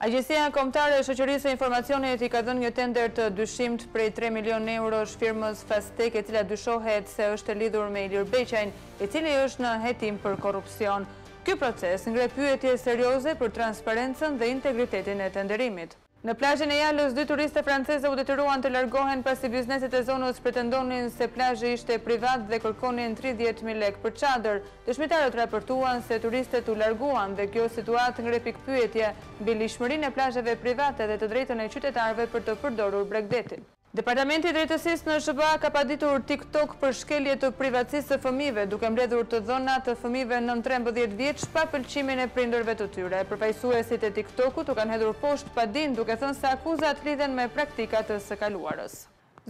Agjencia Kombëtare e Shoqërisë së Informacionit i ka dhënë një tender të dyshimt prej 3 milion eurosh firmës Fastech e cila dyshohet se është e lidhur me Ilir Beqajn i cili është nën hetim për korrupsion. Ky proces ngre pyetje serioze për transparencën dhe integritetin e tenderimit. Në plazhin e Jalës dy turiste franceze u detyruan të largohen pasi bizneset e zonës pretendonin se plazhi ishte privat dhe kërkonin tridhjetë mijë lekë për çadër. Dëshmitarët raportuan se turistet u larguan dhe kjo situatë ngre pikëpyetje mbi ligjshmërinë e plazheve private dhe të drejtën e qytetarëve për të përdorur bregdetin. Departamenti i Drejtësisë në SHBA ka paditur TikTok për shkelje të privatësisë së fëmijëve, duke mbledhur të dhëna të fëmijëve nën trembëdhjetë vjeç pa pëlqimin e prindërve të tyre. Përfaqësuesit e TikTok-ut u kanë hedhur poshtë padinë, duke thënë se akuzat lidhen me praktika të së kaluarës.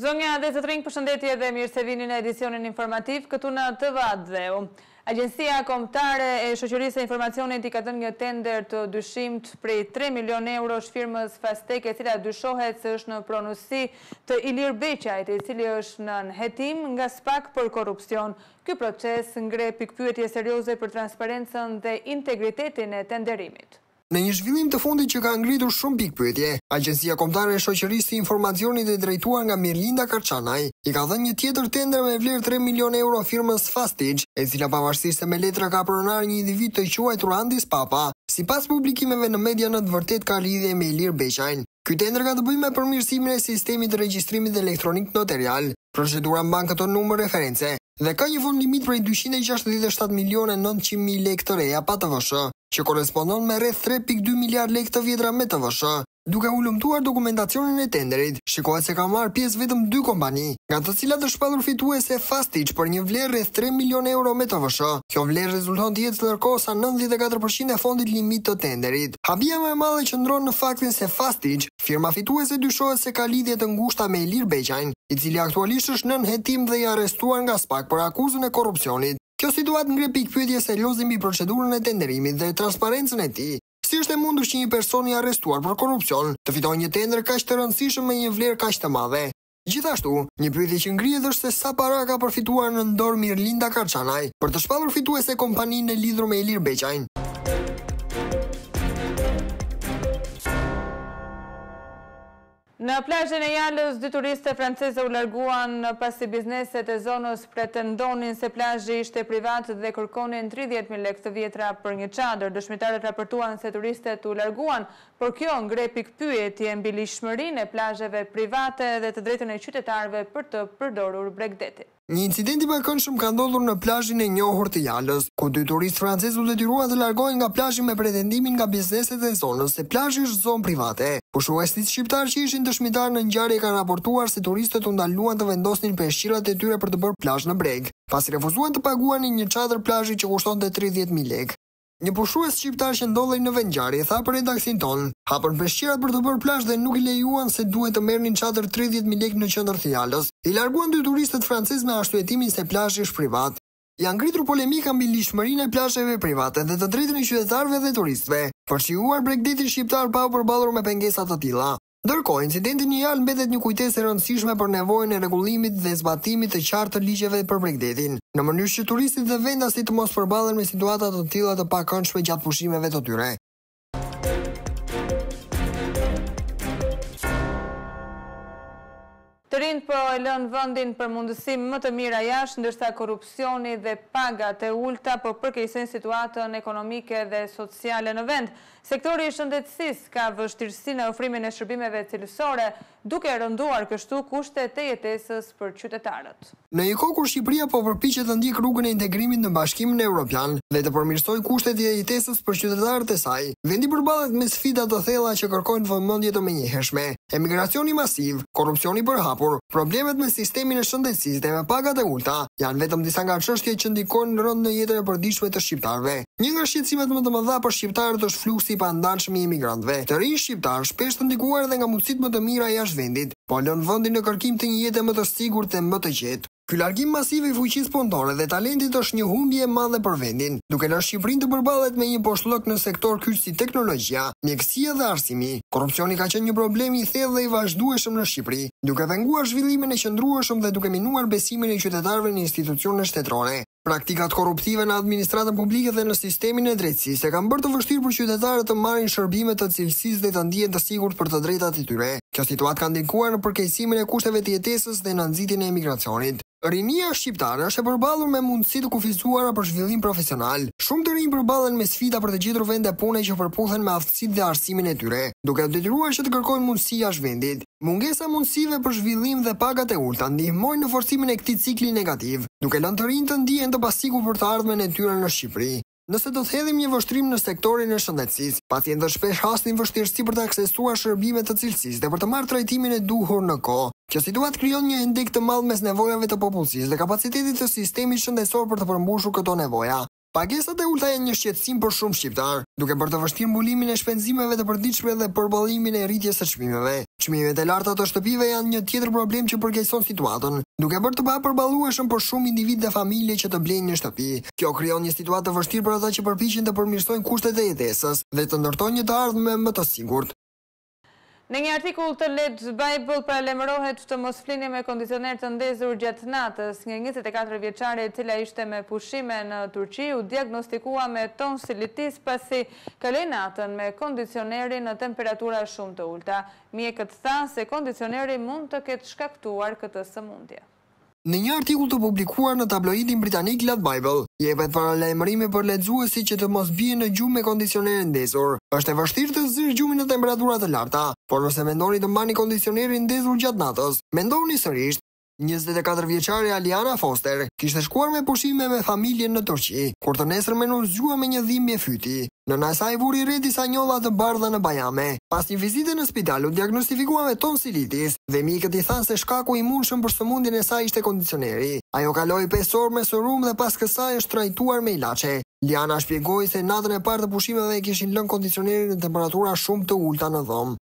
Zonja dhe zotërinj përshëndetje dhe mirë se vini në edicionin informativ këtu në TV Atdheu. Agjencia Kombëtare e Shoqërisë së Informacionit i ka dhënë një tender të dyshimtë prej tre milionë eurosh firmës Fastech e cila dyshohet se është në pronësi të Ilir Beqajt i cili është nën hetim nga SPAK për korrupsion. Ky proces ngre pikëpyetje serioze për transparencën dhe integritetin e tenderimit. Në një zhvillim të fundit që ka ngritur shumë pikëpyetje, Agjencia Kombëtare e Shoqërisë së Informacionit e drejtuar nga Mirlinda Karçanaj, i ka dhënë një tjetër tender me vlerë tre milionë euro firmës Fastech, e cila pavarësisht se me letra ka pronar një individ të quajtur Andis Papa, sipas publikimeve në media në të vërtetë ka lidhje me Ilir Beqajn. Ky tender ka të bëjë me përmirësimin e sistemit të regjistrimit elektronik noterial, procedura mban këtë numër reference, dhe ka një fond limit prej dyqind e gjashtëdhjetë e shtatë milionë e nëntëqind mijë lekë të reja pa TVSH, që korrespondon me rreth tre pikë dy miliardë lekë të vjetra me TVSH. Duke hulumtuar dokumentacionin e tenderit, shikohet se ka marrë pjesë vetëm dy kompani, nga të cilat është shpallur fituese Fastech për një vlerë rreth tre milionë euro me TVSH. Kjo vlerë rezulton të jetë ndërkohë sa nëntëdhjetë e katër për qind e fondit limit të tenderit. Habia më e madhe qëndron në faktin se Fastech, firma fituese dyshohet se ka lidhje të ngushta me Ilir Beqajn, i cili aktualisht është nën hetim dhe i arrestuar nga SPAK për akuzën e korrupsionit. Kjo situatë ngre pikëpyetje serioze mbi procedurën e tenderimit dhe transparencën e tij. Si është e mundur që një person i arrestuar për korrupsion të fitojë një tender kaq të rëndësishëm me një vlerë kaq të madhe? Gjithashtu, një pyetje që ngrihet është se sa para ka përfituar nën dorë Mirlinda Karçanaj, për të shpallur fituese kompaninë e lidhur me Ilir Beqajn. Në plazhin e Jalës, dy turiste franceze u larguan pasi bizneset e zonës pretendonin se plazhi ishte privat dhe kërkonin tridhjetë mijë lekë të vjetra për një çadër. Dëshmitarët raportuan se turistet u larguan Por kjo ngre pikëpyetje mbi ligjshmërinë e plazheve private dhe të drejtën e qytetarëve për të përdorur bregdetin. Një incident i pakëndshëm ka ndodhur në plazhin e njohur të Jalës, ku dy turistë francezë u detyruan të largohen nga plazhi me pretendimin nga bizneset e zonës se plazhi është zonë private. Pushuesit shqiptarë që ishin dëshmitarë në ngjarje kanë raportuar se turistët u ndaluan të vendosnin peshqirat e tyre për të bërë plazh në breg, pasi refuzuan të paguanin një çadër plazhi që kushtonte tridhjetë mijë lekë. Një pushues shqiptar që ndodhej në vendngjarje tha për redaksinë tonë, Hapën peshqirat për të bërë plazh dhe nuk i lejuan se duhet të merrnin çadër tridhjetë mijë lekë në qendër të Jalës. I larguan dy turistët francezë me arsyetimin se plazhi është privat. Janë ngritur polemika mbi ligjshmërinë e plazheve private dhe të drejtën e qytetarëve dhe turistëve për të shijuar bregdetin shqiptar pa u përballur me pengesa të tilla. Ndërkohë, incidenti në Jalë mbetet një kujtesë e rëndësishme për nevojën e rregullimit dhe zbatimit të qartë të ligjeve për bregdetin, në mënyrë që turistët dhe vendasit të mos përballen me situata të tilla të pakëndshme gjatë pushimeve të tyre. Të rinjtë po e lënë vendin për mundësi më të mira jashtë, ndërsa korrupsioni dhe pagat e ulëta po përkeqësojnë situatën ekonomike dhe sociale në vend. Sektori i shëndetësisë ka vështirësi në ofrimin e shërbimeve cilësore, duke rënduar kështu kushtet e jetesës për qytetarët. Në një kohë kur Shqipëria po përpiqet të ndjekë rrugën e integrimit në Bashkimin Evropian dhe të përmirësojë kushtet e jetesës për qytetarët e saj, vendi përballet me sfida të thella që kërkojnë vëmendje të menjëhershme, emigracioni masiv, korrupsioni i përhapur, problemet me sistemin e shëndetësisë dhe me pagat e ulëta, janë vetëm disa nga çështjet që ndikojnë rëndë në jetën e përditshme të shqiptarëve. Një nga shqetësimet më të mëdha për shqiptarët është fluksi i pandalshëm i emigrantëve të rinj shqiptarë, shpesh të ndikuar edhe nga mundësitë më të mira jashtë vendit. po lënë vendin në kërkim të një jete më të sigurt e më të qetë. Ky largim masiv i fuqisë punëtore dhe talentit është një humbje e madhe për vendin, duke lënë Shqipërinë të përballet me një boshllëk në sektorë kyç si teknologjia, mjekësia dhe arsimi. Korrupsioni ka qenë një problem i thellë dhe i vazhdueshëm në Shqipëri, duke penguar zhvillimin e qëndrueshëm dhe duke minuar besimin e qytetarëve në institucionet shtetërore. Praktikat korruptive në administratën publike dhe në sistemin e drejtësisë e kanë bërë të vështirë për qytetarët të marrin shërbime të cilësisë dhe të ndihen të sigurt për të drejtat e tyre. Kjo situatë ka ndikuar në përkeqësimin e kushteve të jetesës dhe në nxitjen e emigracionit. Rinia shqiptare është e përballur me mundësi të kufizuara për zhvillim profesional. Shumë të rinj përballen me sfida për të gjetur vende pune që përputhen me aftësitë dhe arsimin e tyre, duke u detyruar që të kërkojnë mundësi jashtë vendit. Mungesa e mundësive për zhvillim dhe pagat e ulëta ndihmojnë në forcimin e këtij cikli negativ, duke lënë të rinjtë të ndihen të pasigurt për të ardhmen e tyre në Shqipëri. Nëse do të hedhim një vështrim në sektorin e shëndetësisë, pacientët shpesh hasin vështirësi për të aksesuar shërbime të cilësisë dhe për të marrë trajtimin e duhur në kohë. Kjo situatë krijon një hendek të madh mes nevojave të popullsisë dhe kapacitetit të sistemit shëndetësor për të përmbushur këto nevoja. Pagesat e ulëta janë një shqetësim për shumë shqiptarë, duke bërë të vështirë mbulimin e shpenzimeve të përditshme dhe përballimin e rritjes së çmimeve. Çmimet e larta të shtëpive janë një tjetër problem që përkeqëson situatën, duke bërë të papërballueshëm për shumë individë dhe familje që të blejnë një shtëpi. Kjo krijon një situatë të vështirë për ata që përpiqen të përmirësojnë kushtet e jetesës dhe të ndërtojnë një të ardhme më të sigurt. Në një artikull të Lad Bible paralajmërohet të mos flini me kondicioner të ndezur gjatë natës. Një njëzet e katër vjeçare e cila ishte me pushime në Turqi u diagnostikua me tonsilitis pasi kaloi natën me kondicionerin në temperatura shumë të ulëta. Mjekët thanë se kondicioneri mund të ketë shkaktuar këtë sëmundje. Në një artikull të publikuar në tabloidin britanik Lad Bible, jepet paralajmërimi për lexuesit që të mos bien në gjumë me kondicionerin ndezur. Është e vështirë të zësh gjumin në temperatura të larta, por nëse mendoni të mbani kondicionerin ndezur gjatë natës, mendoni sërish. Njëzet e katër vjeçarja Liana Foster kishte shkuar me pushime me familjen në Turqi, kur të nesërmen u zgjua me një dhimbje fyti. Nëna e saj vuri re disa njolla të bardha në bajame. Pas një vizite në spital u diagnostifikua me tonsilitis dhe mjekët i thanë se shkaku i mundshëm për sëmundjen e saj ishte kondicioneri. Ajo kaloi pesë orë me serum dhe pas kësaj është trajtuar me ilaçe. Liana shpjegoi se natën e parë të pushimeve e kishin lënë kondicionerin në temperatura shumë të ulëta në dhomë.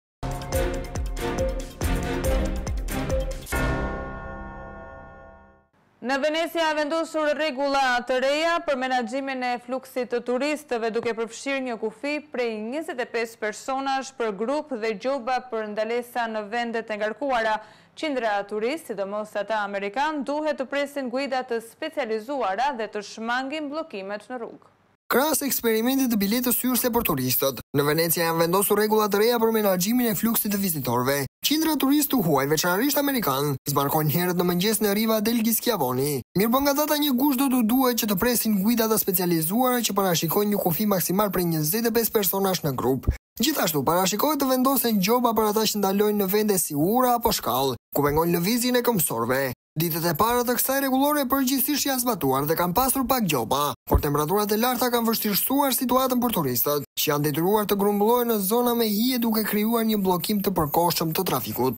Në Venecia e vendosur rregulla të reja për menaxhimin e fluksit të turistëve duke përfshirë një kufi prej njëzet e pesë personash për grup dhe gjoba për ndalesa në vendet e ngarkuara. Qindra turistë, sidomos ata amerikanë, duhet të presin guida të specializuara dhe të shmangin bllokimet në rrugë. Krahas eksperimentit të biletës hyrëse për turistët, në Venecia janë vendosur rregulla të reja për menaxhimin e fluksit të vizitorëve. Qindra turistë të huaj, veçanërisht amerikanë, zbarkojnë herët në mëngjes në Riva degli Schiavoni. Mirëpo nga data një gusht do t'u duhet që të presin guida të specializuara që parashikojnë një kufi maksimal prej njëzet e pesë personash në grup. Gjithashtu, parashikohet të vendosen gjoba për ata që ndalojnë në vende si ura apo shkallë, ku pengojnë lëvizjen e këmbësorëve. Ditët e para të kësaj rregullore përgjithësisht janë zbatuar dhe kanë pasur pak gjoba, por temperaturat e larta kanë vështirësuar situatën për turistët, që janë detyruar të grumbullohen në zona me hije duke krijuar një bllokim të përkohshëm të trafikut.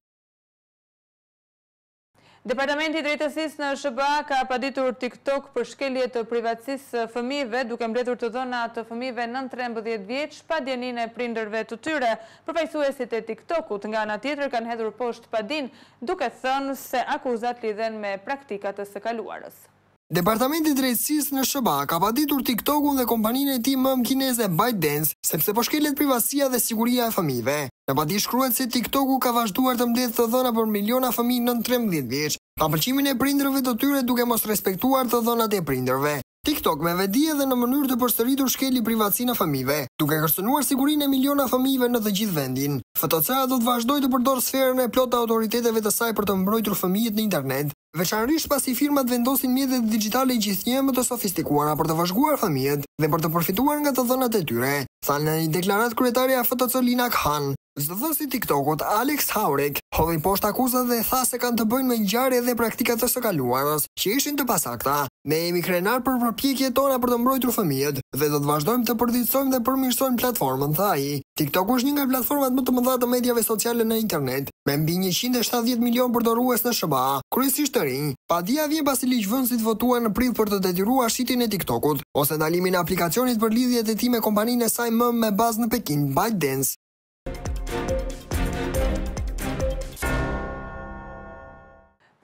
Departamenti i Drejtësisë në SHBA ka paditur TikTok për shkelje të privatësisë së fëmijëve, duke mbledhur të dhëna të fëmijëve nën trembëdhjetë vjeç pa dijeninë e prindërve të tyre, Përfaqësuesit e TikTok-ut, nga ana tjetër, kanë hedhur poshtë padinë, duke thënë se akuzat lidhen me praktika të së kaluarës. Departamenti i Drejtësisë në SHBA ka paditur TikTok-un dhe kompaninë e tij mëmë kineze ByteDance, sepse po shkelet privatësia dhe siguria e fëmijëve. Në padi shkruhet se TikTok-u ka vazhduar të mbledhë të dhëna për miliona fëmijë nën trembëdhjetë vjeç, pa pëlqimin e prindërve të tyre duke mos respektuar të dhënat e prindërve. TikTok me vetëdije dhe në mënyrë të përsëritur shkeli privatësinë e fëmijëve, duke kërcënuar sigurinë e miliona fëmijëve në të gjithë vendin. FTC-ja do të vazhdojë të përdorë sferën e plotë të autoriteteve të saj për të mbrojtur fëmijët në internet, veçanërisht pasi firmat vendosin mjete dixhitale gjithnjë e më të sofistikuara për të vëzhguar fëmijët dhe për të përfituar nga të dhënat e tyre, tha në një deklaratë kryetarja e FTC Lina Khan. Zëdhënësi i TikTok-ut, Alex Haurek, hodhi poshtë akuzat dhe tha se kanë të bëjnë me ngjarje dhe praktika të së kaluarës, që ishin të pasakta. Ne jemi krenarë për përpjekjet tona për të mbrojtur fëmijët dhe do të vazhdojmë të përditësojmë dhe përmirësojmë platformën, tha ai. TikTok është një nga platformat më të mëdha të mediave sociale në internet, me mbi njëqind e shtatëdhjetë milionë përdorues në SHBA, kryesisht të rinj. Padia vjen pasi ligjvënësit votuan në prill për të detyruar shitjen e TikTok-ut, ose ndalimin e aplikacionit për lidhjet e tij me kompaninë e saj mëmë me bazë në Pekin, ByteDance.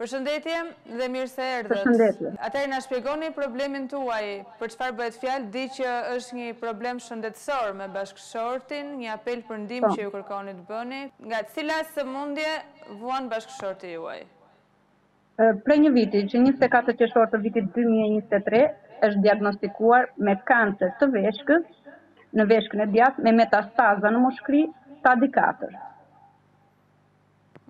Përshëndetje dhe mirë se erdhët. Përshëndetje. Atëherë na shpjegoni problemin tuaj, për çfarë bëhet fjalë, di që është një problem shëndetësor me bashkëshortin, një apel për ndihmë po. që ju kërkoni të bëni, nga cila sëmundje vuan bashkëshorti juaj? Prej një viti, që njëzet e katër qershor të vitit dy mijë e njëzet e tre, është diagnostikuar me kancer të veshkës, në veshkën e djathtë me metastaza në mushkëri, stadi katër.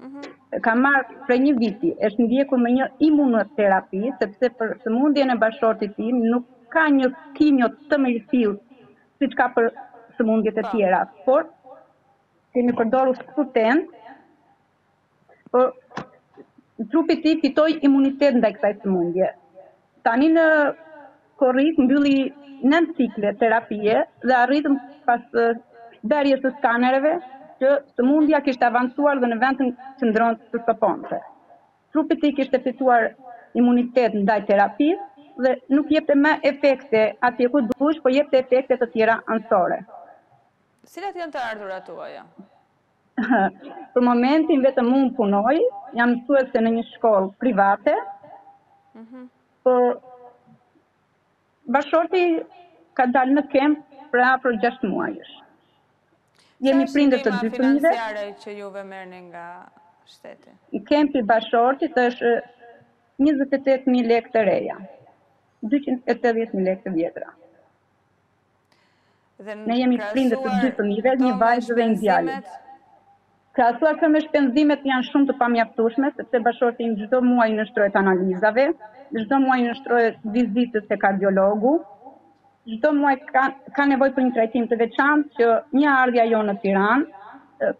Mhm. Ka marrë prej një viti, është ndjekur me një imunoterapi, sepse për sëmundjen e bashkëshortit tim nuk ka një kimio të mirëfilltë, siç ka për sëmundjet e po. tjera, por kemi përdorur Sutent, por trupi i tij fitoi imunitet ndaj kësaj sëmundje. Tani në korrik mbylli 9 cikle terapie dhe arritëm pas bërjes së skanereve që sëmundja kishte avancuar dhe në vend të qëndronte, të stoponte. Trupi i tij kishte fituar imunitet ndaj terapisë dhe nuk jepte më efekte atje ku duhet, po jepte efekte të tjera anësore. Cilat janë të ardhurat tuaja? Për momentin vetëm unë punoj, jam mësuese në një shkollë private, mhm. por bashorti ka dalë në KEMP prej afro 6 muajsh. Jemi prindër të dy fëmijëve. Sa financiare që juve merrni nga shteti? KEMP-i i bashortit është 28.000 lekë të reja. 280.000 lekë të vjetra. Ne jemi prindër të dy fëmijëve, një vajzë dhe një djalë. Krahasuar këto me shpenzimet janë shumë të pamjaftueshme, sepse bashkëshorti im çdo muaj i nënshtrohet analizave, çdo muaj i nënshtrohet vizitës te kardiologu, çdo muaj ka, ka nevojë për një trajtim të veçantë që një ardhja jonë në Tiranë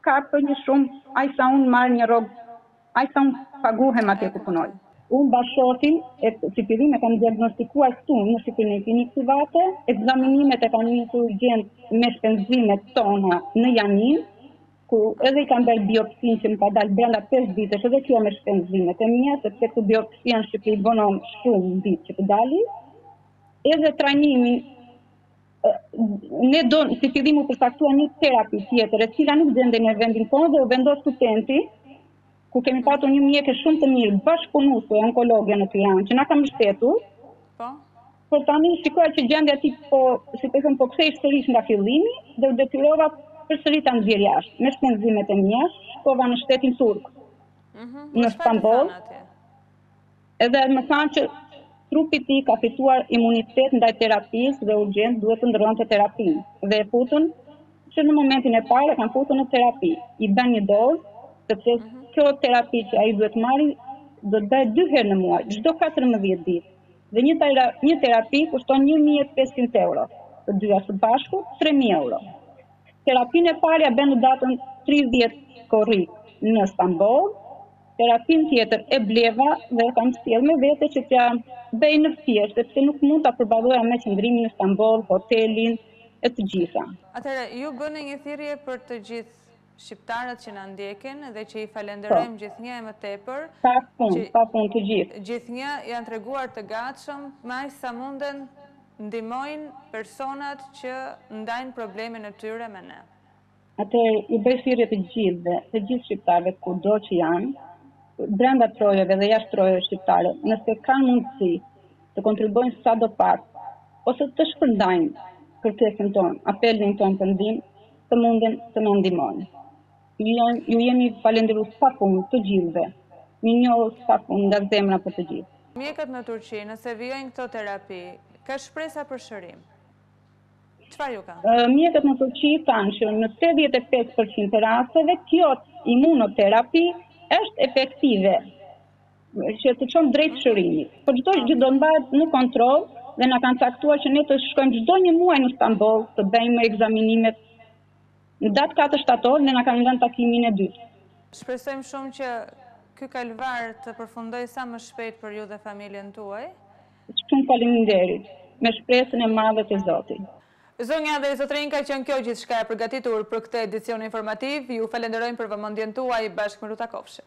ka kosto një shumë, aq sa unë marr një rrogë Ai sa unë paguhem atje ku punoj. Unë bashkëshortin Sefirin e kam diagnostikuar këtu në Shqipëri në një klinikë private, ekzaminimet i kam nisur urgjent me shpenzimet tona në Janinë, ku edhe i kam bërë biopsinë që më ka dalë brenda pesë ditësh edhe kjo me shpenzimet e mia, sepse këtu biopsia në Shqipëri vonon shumë ditë që të dali, edhe trajnimin ne që si fillim u përcaktua një terapi tjetër, e cila nuk gjendej në vendin tonë dhe u vendos Sutenti, ku kemi patur një mjeke shumë të mirë, bashkëpunuese onkologe në Tiranë, që na ka mbështetur. Po. Por tani shikoja që gjendja e tij po, si të them, po kthehej sërish nga fillimi dhe u detyrova përsëri ta nxjerr jashtë. Me shpenzimet e mia, shkova në shtetin turk. Mhm. Në Stamboll. Edhe më thanë që trupi i tij ka fituar imunitet ndaj terapisë dhe urgjent duhet të ndërronte terapinë dhe e futën që në momentin e parë e kanë futur në terapi. I bënë një dozë, sepse mhm. kjo terapi që ai duhet të marri do të bëhet dy herë në muaj, çdo 14 ditë. Dhe një tera, një terapi kushton 1500 euro, të dyja së bashku 3000 euro. Terapinë e parë ja bënë në datën 30 korrik në Stamboll, Terapinë tjetër e bleva dhe e kam sjellë me vete që t'ja bëj në Fier, sepse nuk mund ta përballoja më qëndrimin në Stamboll, hotelin e të gjitha. Atëherë, ju bëni një thirrje për të gjithë shqiptarët që na ndjekin dhe që i falenderojmë gjithnjë e më tepër, që gjithnjë janë treguar të gatshëm, me aq sa munden ndihmojnë personat që ndajnë problemin e tyre me ne. Atëherë u bëj thirrje të gjithëve, të gjithë shqiptarëve kudo që janë, brenda trojeve dhe jashtë trojeve shqiptare, nëse kanë mundësi të kontribuojnë sado pak ose të shpërndajnë kërkesën tonë, apelin tonë për ndihmë, të munden të na ndihmojnë. Ju jemi falënderues pa fund të gjithëve, mirënjohës pa fund nga zemra për të gjithë. Mjekët në Turqi, nëse vijojnë këto terapi, ka shpresa për shërim? Çfarë ju thanë? Mjekët në Turqi thanë që në tetëdhjetë e pesë për qind të rasteve kjo imunoterapi është efektive që të çon drejt shërimit. Por çdo gjë do mbahet në kontroll dhe na kanë caktuar që ne të shkojmë çdo një muaj në Stamboll të bëjmë ekzaminimet në datë 4 shtator ne na kanë dhënë takimin e dytë. Shpresojmë shumë që ky kalvar të përfundojë sa më shpejt për ju dhe familjen tuaj. Shumë faleminderit, me shpresën e madhe te Zoti. Zonja dhe zotërinj, ka qenë kjo gjithçka e përgatitur për këtë edicion informativ, ju falenderojmë për vëmendjen tuaj, bashkë mirutakofshim.